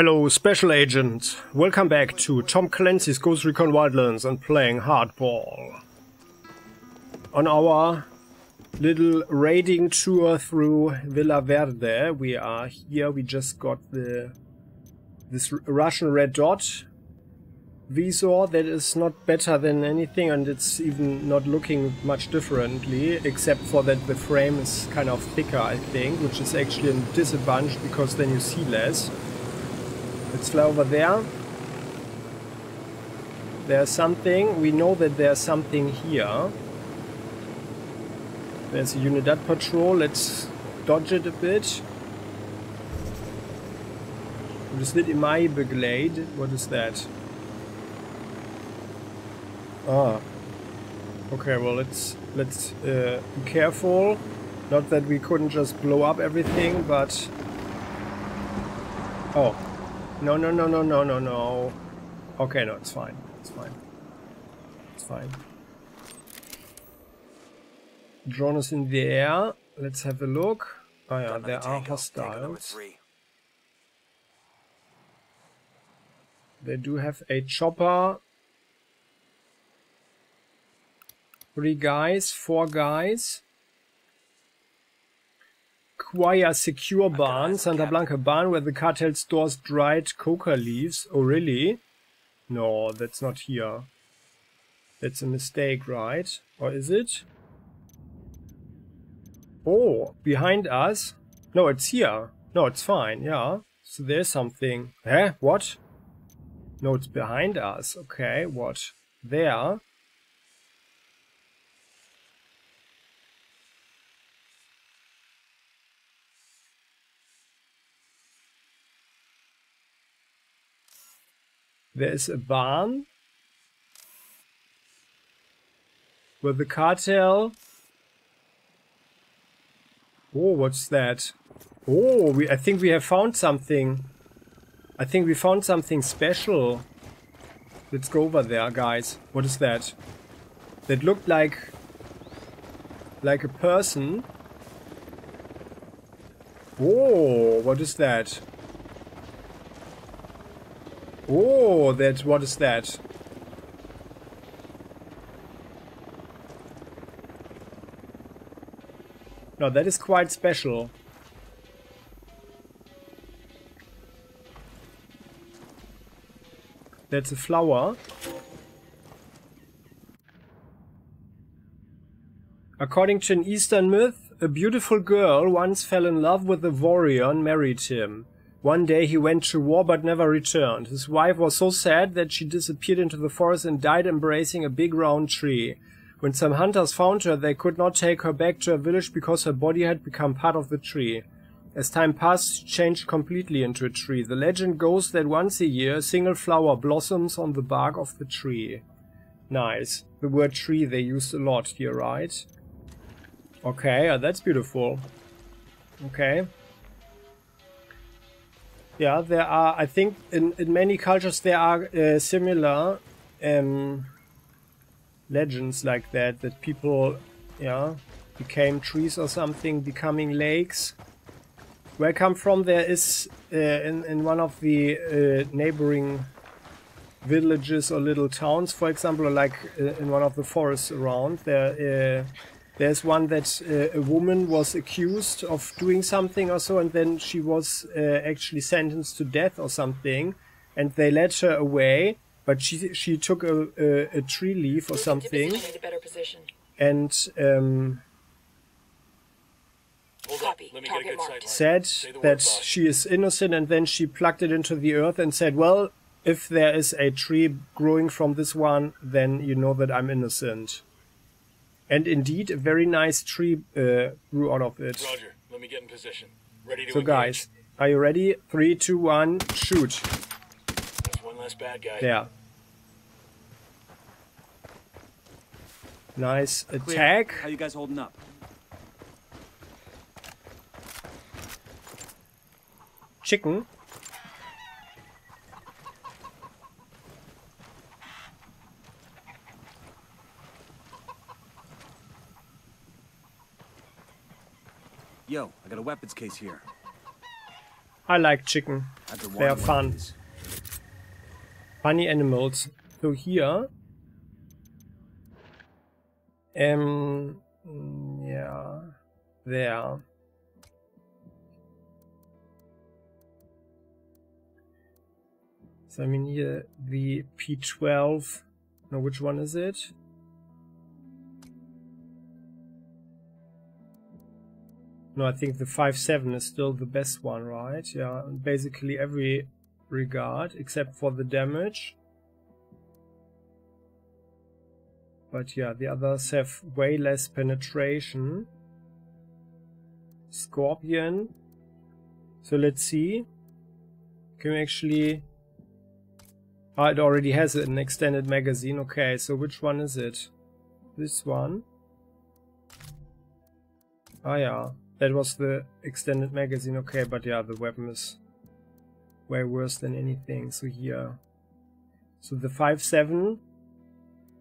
Hello, Special Agent. Welcome back to Tom Clancy's Ghost Recon Wildlands and playing Hardball. On our little raiding tour through Villa Verde, we are here. We just got the this Russian red dot visor that is not better than anything and it's even not looking much differently except for that the frame is kind of thicker I think which is actually a disadvantage because then you see less. Fly over there. There's something. We know that there's something here. There's a Unidad patrol. Let's dodge it a bit. What is it in my? What is that? Ah. Okay, well let's let's uh, be careful. Not that we couldn't just blow up everything, but oh, no, no, no, no, no, no, no. Okay, no, it's fine. It's fine. It's fine. Drone is in the air. Let's have a look. Oh yeah, there are hostiles. They do have a chopper. Three guys, four guys. Acquire secure barn, Santa Blanca barn, where the cartel stores dried coca leaves. Oh, really? No, that's not here. That's a mistake, right? Or is it? Oh, behind us? No, it's here. No, it's fine, yeah. So there's something. Eh? What? No, it's behind us. Okay, what? There. There is a barn where the cartel. Oh, what's that? Oh, we, I think we have found something. I think we found something special. Let's go over there, guys. What is that? That looked like... Like a person. Oh, what is that? Oh, that, what is that? No, that is quite special. That's a flower. According to an Eastern myth, a beautiful girl once fell in love with a warrior and married him. One day he went to war but never returned. His wife was so sad that she disappeared into the forest and died embracing a big round tree. When some hunters found her, they could not take her back to her village because her body had become part of the tree. As time passed, she changed completely into a tree. The legend goes that once a year, a single flower blossoms on the bark of the tree. Nice. The word tree they used a lot here, right? Okay, uh, that's beautiful. Okay. Yeah, there are, I think in, in many cultures there are uh, similar um, legends like that, that people, yeah, became trees or something, becoming lakes. Where I come from, there is uh, in, in one of the uh, neighboring villages or little towns, for example, like uh, in one of the forests around, there uh, there's one that uh, a woman was accused of doing something or so, and then she was uh, actually sentenced to death or something, and they let her away. But she she took a a, a tree leaf or something, and um, said that she is innocent, and then she plucked it into the earth and said, "Well, if there is a tree growing from this one, then you know that I'm innocent." And indeed, a very nice tree uh, grew out of it. Roger. Let me get in position. Ready to So engage. guys, are you ready? Three, two, one, shoot. That's one less bad guy. Yeah. Nice attack. How you guys holding up? Chicken. Yo, I got a weapons case here. I like chicken. They are wanting one of fun. Funny animals. So here. Um. Yeah. There. So I mean here the P12. No, which one is it? No, I think the 5.7 is still the best one, right? Yeah, basically every regard except for the damage. But yeah, the others have way less penetration. Scorpion. So let's see. Can we actually... Oh, it already has an extended magazine. Okay, so which one is it? This one? Ah yeah, that was the extended magazine. Okay, but yeah, the weapon is way worse than anything. So here. So the 5.7.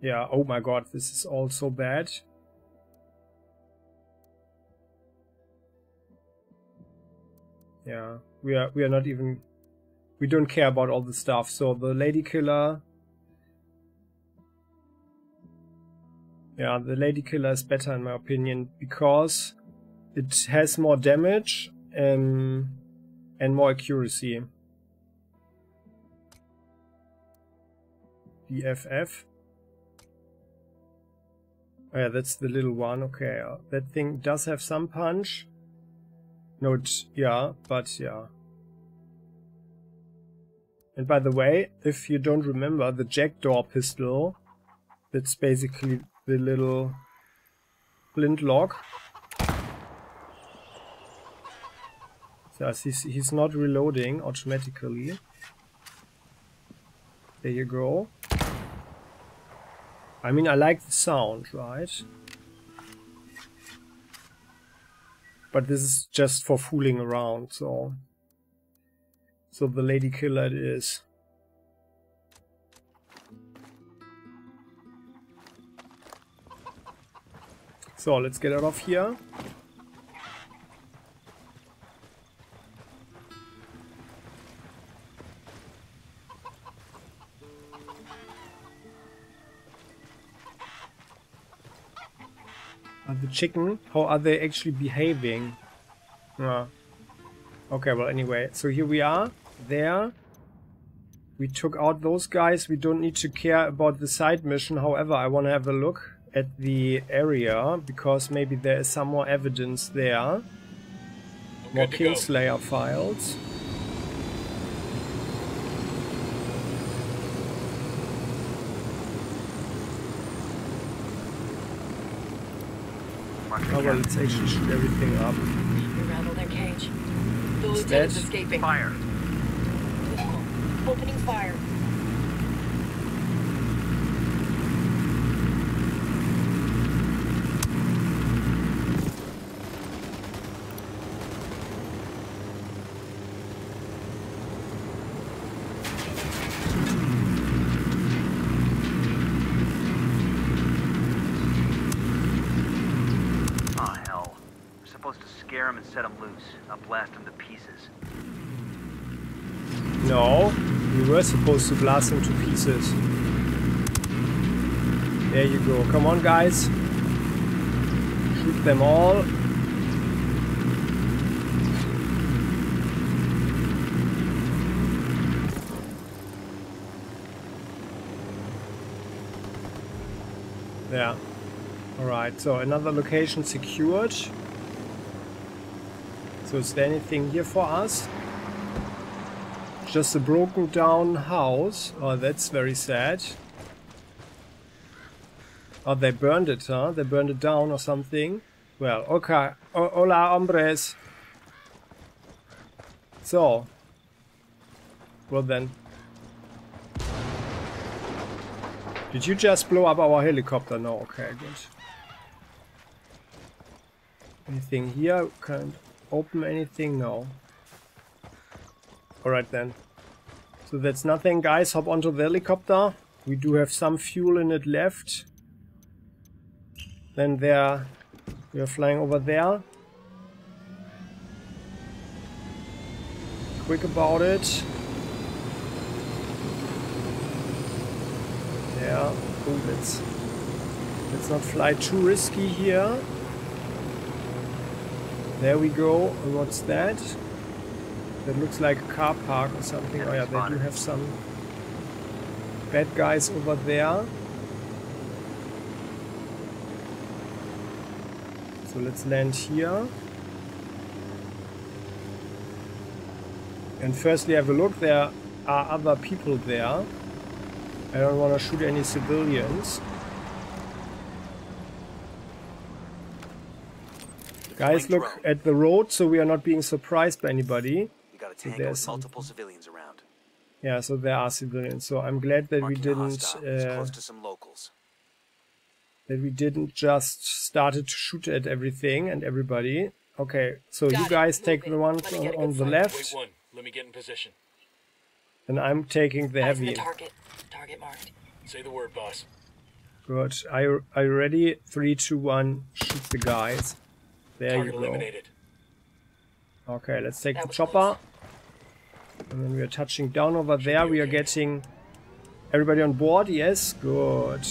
Yeah, oh my god, this is all so bad. Yeah, we are we are not even we don't care about all the stuff. So the lady killer Yeah, the lady killer is better in my opinion because it has more damage um, and more accuracy. BFF. Oh yeah, that's the little one. Okay, uh, that thing does have some punch. No, it, yeah, but yeah. And by the way, if you don't remember, the jackdaw pistol, that's basically the little flintlock. So as he's, he's not reloading automatically. There you go. I mean, I like the sound, right? But this is just for fooling around, so... So the lady killer it is. So, let's get out of here. Uh, the chicken, how are they actually behaving? Ah. Okay, well anyway, so here we are, there. We took out those guys, we don't need to care about the side mission, however I want to have a look at the area, because maybe there is some more evidence there. I'm More good to go. Kingslayer files. Well, let's actually shoot everything up. You rattle their cage. The It's lieutenant's escaping. Fire. Opening fire. Oh, hell. We're supposed to scare him and set him loose, not blast him to pieces. No, we were supposed to blast them to pieces. There you go. Come on, guys. Shoot them all. Yeah. Alright, so another location secured. So is there anything here for us? Just a broken down house. Oh, that's very sad. Oh, they burned it, huh? They burned it down or something. Well, okay. O hola, hombres. So. Well then. Did you just blow up our helicopter? No, okay, good. Anything here? Can't open anything? No. Alright then. So that's nothing, guys. Hop onto the helicopter. We do have some fuel in it left. Then there, we are flying over there. quick about it. Yeah. Oh, let's let's not fly too risky here. There we go. What's that? That looks like a car park or something. Oh yeah, they do have some bad guys over there. So let's land here. And firstly have a look, there are other people there. I don't want to shoot any civilians. Guys, look drone. at the road so we are not being surprised by anybody. We got a So tango there's with multiple civilians around. Yeah, so there are civilians. So I'm glad that we Marking a didn't uh, close to some locals. that we didn't just started to shoot at everything and everybody. Okay, so Got you guys Move take it. the ones Let me on, on the left, Wait one. Let me get in position. and I'm taking the Eyes on heavy. the target. Target marked. Say the word, boss. Good. Are you, are you ready? Three, two, one. Shoot the guys. There you Target go. eliminated. Okay, let's take That the was chopper. And then we are touching down over there. We are getting everybody on board. Yes, good.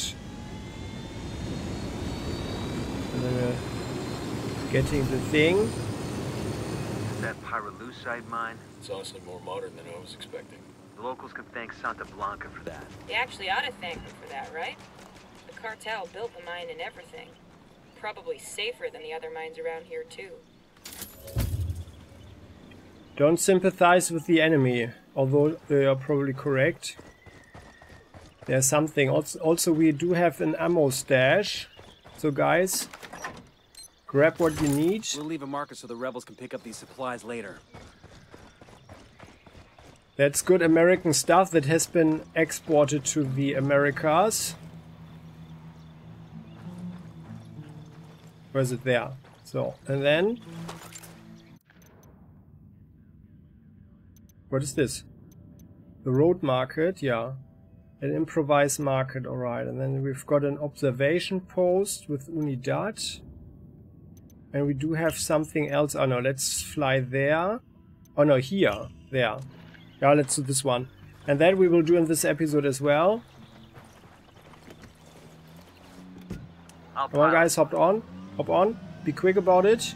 And then we're getting the thing. Is that pyrolusite mine? It's honestly more modern than I was expecting. The locals can thank Santa Blanca for that. They actually ought to thank them for that, right? The cartel built the mine and everything. Probably safer than the other mines around here, too. Don't sympathize with the enemy, although they are probably correct. There's something. Also, also, we do have an ammo stash. So, guys, grab what you need. We'll leave a marker so the rebels can pick up these supplies later. That's good American stuff that has been exported to the Americas. Where is it there? So, and then... What is this? The road market, yeah. An improvised market, alright. And then we've got an observation post with Unidad. And we do have something else. Oh no, let's fly there. Oh no, here. There. Yeah, let's do this one. And that we will do in this episode as well. Come on guys, hop on. Hop on. Be quick about it.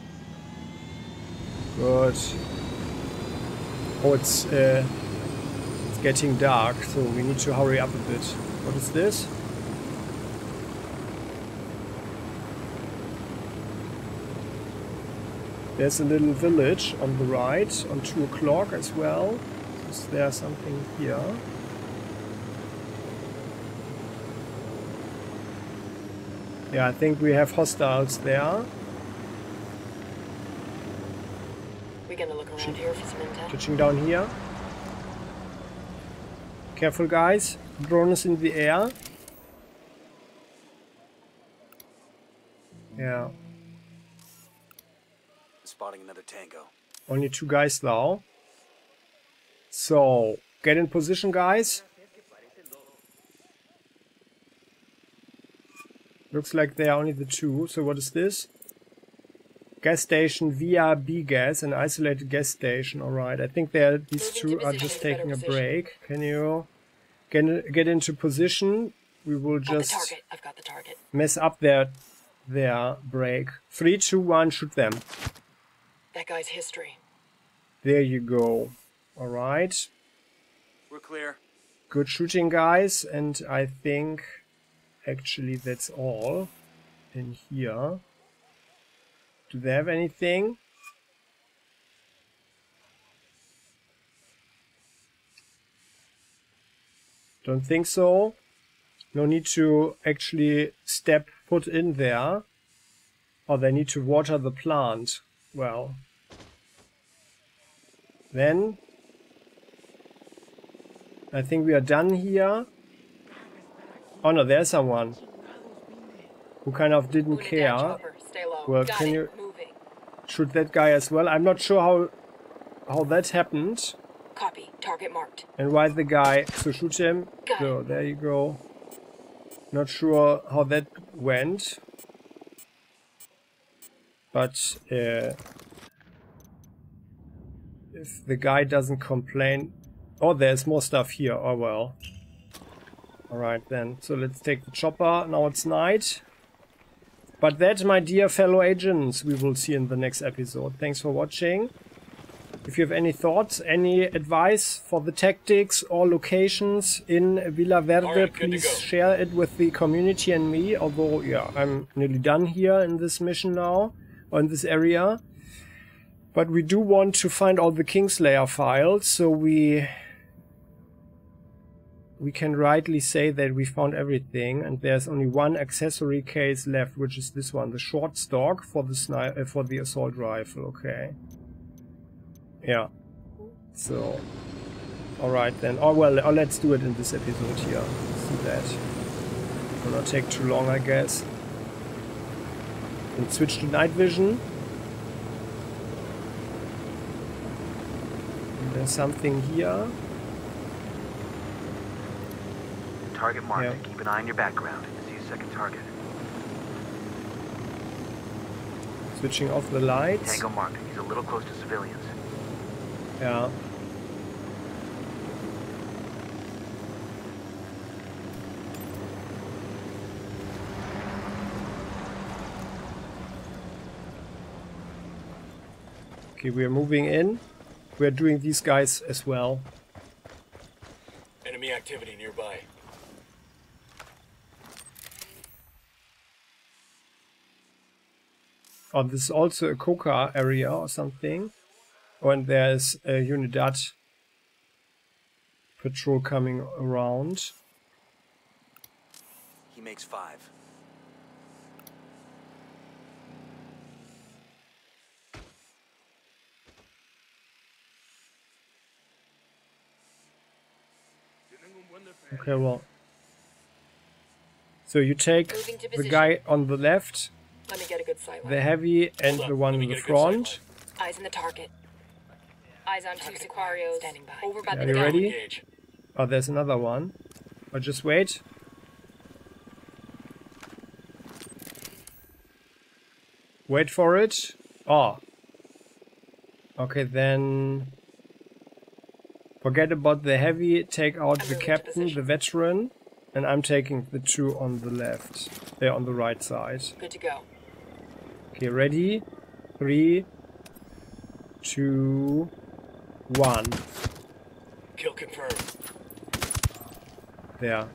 Good. Oh, it's, uh, it's getting dark, so we need to hurry up a bit. What is this? There's a little village on the right, on 2 o'clock as well. Is there something here? Yeah, I think we have hostiles there. We're gonna look around here for some intel? Touching down here. Careful, guys. Drone is in the air. Yeah, Spotting another tango. only two guys now. So, get in position, guys. Looks like they are only the two. So what is this? Gas station via B gas, an isolated gas station. Alright, I think they're, these two are just is a better taking a break. Can you get, get into position? We will just. I've got the target. mess up their their break. Three, two, one, shoot them. That guy's history. There you go. Alright. We're clear. Good shooting, guys. And I think actually that's all in here. Do they have anything? Don't think so. No need to actually step foot in there. Or they need to water the plant. Well. Then I think we are done here. Oh no, there's someone who kind of didn't care. chopper. Stay low. Well, got can it. you- Moving. Shoot that guy as well. I'm not sure how how that happened Copy. Target marked. and why the guy. So shoot him. Got So there you go. Not sure how that went, but uh, if the guy doesn't complain. Oh, there's more stuff here. Oh well. Alright then. So let's take the chopper. Now it's night. But that, my dear fellow agents, we will see in the next episode. Thanks for watching. If you have any thoughts, any advice for the tactics or locations in Villa Verde, to please share it with the community and me. Although, yeah, I'm nearly done here in this mission now, or in this area. But we do want to find all the Kingslayer files, so we we can rightly say that we found everything, and there's only one accessory case left, which is this one, the short stock for the uh, for the assault rifle. Okay. Yeah. So. All right then. Oh well. Oh, let's do it in this episode here. Let's do that. Will not take too long, I guess. And switch to night vision. And there's something here. Target marked. Yeah. Keep an eye on your background. See a second target. Switching off the lights. Tango marked. He's a little close to civilians. Yeah. Okay, we are moving in. We are doing these guys as well. Enemy activity nearby. Oh, this is also a coca area or something. Oh, and there's a Unidad patrol coming around. He makes five. Okay, well. So you take the guy on the left, Let me get a good sight line. the heavy, and Hold the one in the get a good sight front. Eyes on the target. Eyes on two Target acquired. Sicarios. Standing by. Over by Are the you ready? Engage. Oh, there's another one. But just wait. Wait for it. Oh. Okay, then... Forget about the heavy, take out I'm the captain, the veteran, and I'm taking the two on the left. They're on the right side. Good to go. Okay, ready? Three, two, one. Kill confirmed. There.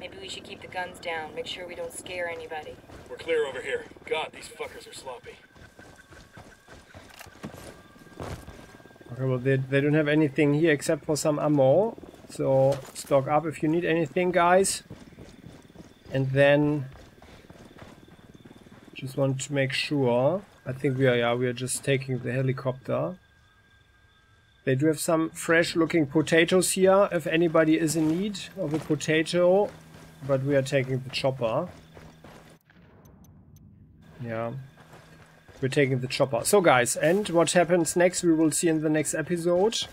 Maybe we should keep the guns down. Make sure we don't scare anybody. We're clear over here. God, these fuckers are sloppy. Okay, well, they, they don't have anything here except for some ammo. So, stock up if you need anything, guys. And then... Just want to make sure. I think we are, yeah, we are just taking the helicopter. They do have some fresh looking potatoes here, if anybody is in need of a potato. But we are taking the chopper. Yeah. We're taking the chopper. So guys, and what happens next we will see in the next episode.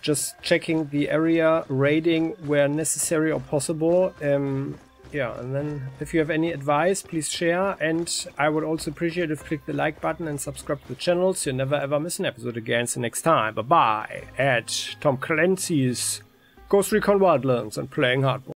Just checking the area, raiding where necessary or possible. Um, yeah, and then if you have any advice, please share. And I would also appreciate if you click the like button and subscribe to the channel so you never ever miss an episode again. See you next time. Bye bye. At Tom Clancy's Ghost Recon Wildlands and playing hardball.